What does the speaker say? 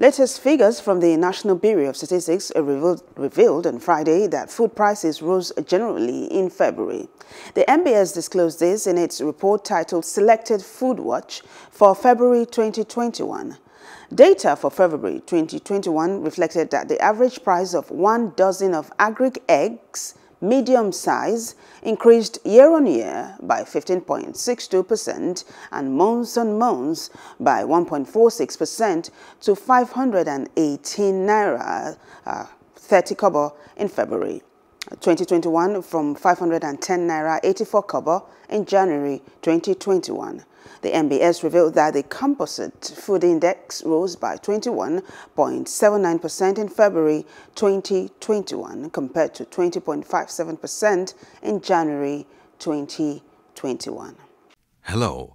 Latest figures from the National Bureau of Statistics revealed, revealed, on Friday that food prices rose generally in February. The NBS disclosed this in its report titled Selected Food Watch for February 2021. Data for February 2021 reflected that the average price of one dozen of agric eggs medium size increased year-on-year by 15.62% and months-on-months by 1.46% to 518 naira uh, 30 kobo in February. 2021 from 510 naira 84 kobo in January 2021. The NBS revealed that the composite food index rose by 21.79% in February 2021 compared to 20.57% in January 2021. Hello.